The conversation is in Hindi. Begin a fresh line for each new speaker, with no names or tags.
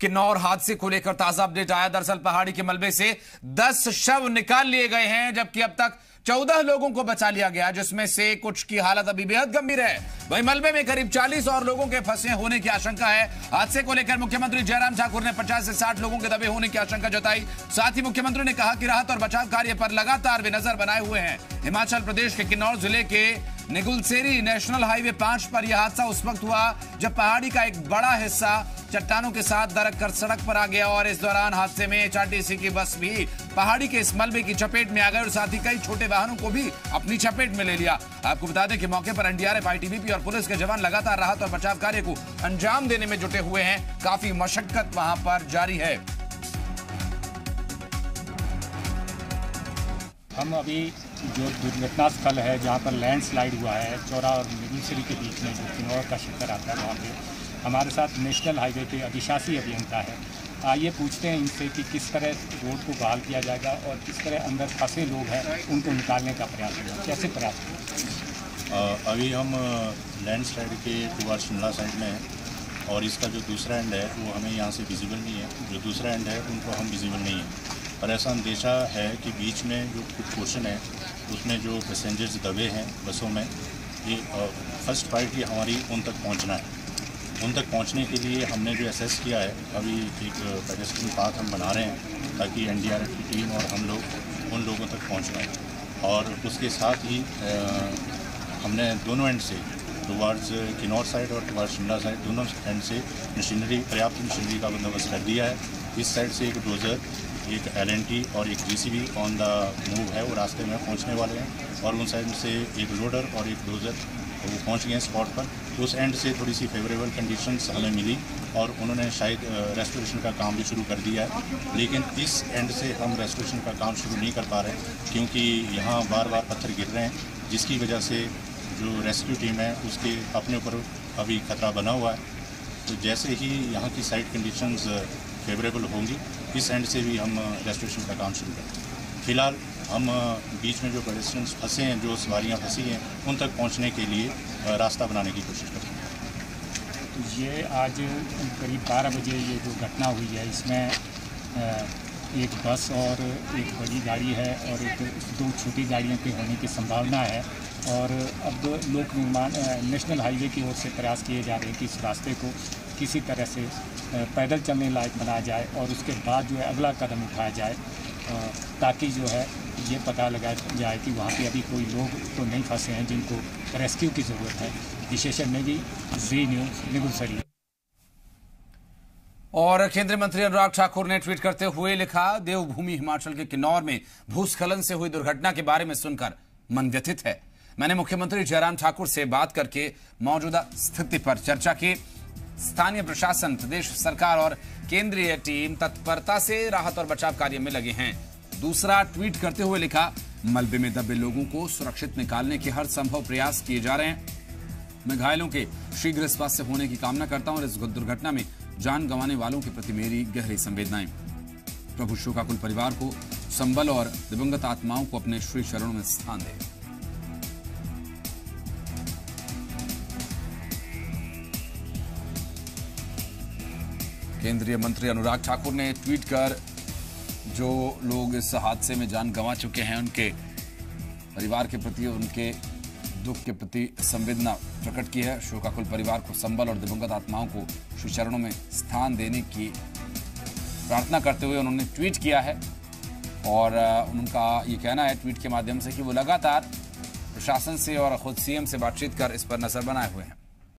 किन्नौर हादसे को लेकर ताज़ा अपडेट आया। दरअसल पहाड़ी के मलबे से 10 शव निकाल लिए गए हैं, जबकि अब तक 14 लोगों को बचा लिया गया, जिसमें से कुछ की हालत अभी बेहद गंभीर है। वहीं मलबे में करीब 40 और लोगों के फंसे होने की आशंका है। हादसे को लेकर मुख्यमंत्री जयराम ठाकुर ने 50 से 60 लोगों के दबे होने की आशंका जताई। साथ ही मुख्यमंत्री ने कहा कि राहत और बचाव कार्य पर लगातार वे नज़र बनाए हुए हैं। हिमाचल प्रदेश के किन्नौर ज़िले के निगुलसेरी नेशनल हाईवे पाँच पर यह हादसा उस वक्त हुआ जब पहाड़ी का एक बड़ा हिस्सा चट्टानों के साथ दरक कर सड़क पर आ गया और इस दौरान हादसे में एचआरटीसी की बस भी पहाड़ी के इस मलबे की चपेट में आ गई और साथ ही कई छोटे वाहनों को भी अपनी चपेट में ले लिया। आपको बता दें कि मौके पर एनडीआरएफ, आईटीबीपी और पुलिस के जवान लगातार राहत और बचाव कार्य को अंजाम देने में जुटे हुए हैं। काफ़ी मशक्कत वहाँ पर जारी है।
हम अभी जो दुर्घटना स्थल है, जहाँ पर लैंडस्लाइड हुआ है, चौरा और मिडुसरी के बीच में जो किन्नौर का क्षेत्र आता है, वहाँ पे हमारे साथ नेशनल हाईवे पे अधिशासी अभियंता है। आइए पूछते हैं इनसे कि किस तरह रोड को बहाल किया जाएगा और किस तरह अंदर फंसे लोग हैं, उनको निकालने का प्रयास होगा कैसे प्रयास
अभी हम लैंड स्लाइड के टुवार शिमला साइड में हैं और इसका जो दूसरा एंड है, वो हमें यहाँ से विजिबल नहीं है। जो दूसरा एंड है, उनको हम विजिबल नहीं है। और ऐसा अंदेशा है कि बीच में जो कुछ पोर्शन है उसमें जो पैसेंजर्स दबे हैं बसों में ये फ़र्स्ट प्रायोरिटी हमारी उन तक पहुँचना है। उन तक पहुँचने के लिए हमने जो असेस किया है अभी एक पेडेस्ट्रियन पाथ हम बना रहे हैं ताकि एनडीआरएफ की टीम और हम लोग उन लोगों तक पहुँच पाएँ। और उसके साथ ही अ, हमने दोनों एंड से टुवार्ड्स किन्नौर साइड और टुवार्ड्स शिमला साइड दोनों एंड से मशीनरी पर्याप्त मशीनरी का बंदोबस्त कर दिया है। इस साइड से एक डोज़र एक एलएनटी और एक जी ऑन द मूव है, वो रास्ते में पहुँचने वाले हैं। और उन साइड से एक लोडर और एक डोज़र वो पहुँच गए स्पॉट पर। तो उस एंड से थोड़ी सी फेवरेबल कंडीशंस हमें मिली और उन्होंने शायद रेस्टोरेशन का काम भी शुरू कर दिया है। लेकिन इस एंड से हम रेस्टोरेशन का काम शुरू नहीं कर पा रहे क्योंकि यहाँ बार बार पत्थर गिर रहे हैं, जिसकी वजह से जो रेस्क्यू टीम है, उसके अपने ऊपर अभी खतरा बना हुआ है। तो जैसे ही यहाँ की साइड कंडीशंस फेवरेबल होंगी। इस एंड से भी हम रेस्टोरेशन का काम शुरू करें फ़िलहाल हम बीच में जो पेडेस्ट्रियंस फंसे हैं, जो सवारियाँ फंसी हैं, उन तक पहुँचने के लिए रास्ता बनाने की कोशिश करेंगे
तो ये आज करीब बारह बजे ये जो घटना हुई है, इसमें एक बस और एक बड़ी गाड़ी है और एक, दो छोटी गाड़ियों के होने की संभावना है और अब लोक निर्माण नेशनल हाईवे की ओर से प्रयास किए जा रहे हैं कि इस रास्ते को किसी तरह से पैदल चलने लायक बनाया जाए और उसके बाद जो है अगला कदम उठाया जाए ताकि जो है ये पता लगाया जाए कि वहाँ पे अभी कोई लोग तो नहीं फंसे हैं जिनको रेस्क्यू की ज़रूरत है। विशेषज्ञ जी न्यूज़ निगुलसरी
और केंद्रीय मंत्री अनुराग ठाकुर ने ट्वीट करते हुए लिखा, देवभूमि हिमाचल के किन्नौर में भूस्खलन से हुई दुर्घटना के बारे में सुनकर मन व्यथित है। मैंने मुख्यमंत्री जयराम ठाकुर से बात करके मौजूदा स्थिति पर चर्चा की। स्थानीय प्रशासन, प्रदेश सरकार और केंद्रीय टीम तत्परता से राहत और बचाव कार्य में लगे हैं। दूसरा ट्वीट करते हुए लिखा, मलबे में दबे लोगों को सुरक्षित निकालने के हर संभव प्रयास किए जा रहे हैं। मैं घायलों के शीघ्र स्वास्थ्य होने की कामना करता हूँ और इस दुर्घटना में जान गंवाने वालों के प्रति मेरी गहरी संवेदनाएँ। प्रभु शोकाकुल परिवार को संबल और दिवंगत आत्माओं को अपने श्री शरणों में स्थान दे। केंद्रीय मंत्री अनुराग ठाकुर ने ट्वीट कर जो लोग इस हादसे में जान गंवा चुके हैं, उनके परिवार के प्रति उनके दुख के प्रति संवेदना प्रकट की है। शोकाकुल परिवार को संबल और दिवंगत आत्माओं को श्री चरणों में स्थान देने की प्रार्थना करते हुए उन्होंने ट्वीट किया है और उनका ये कहना है ट्वीट के माध्यम से कि वो लगातार प्रशासन से और खुद सीएम से बातचीत कर इस पर नज़र बनाए हुए हैं।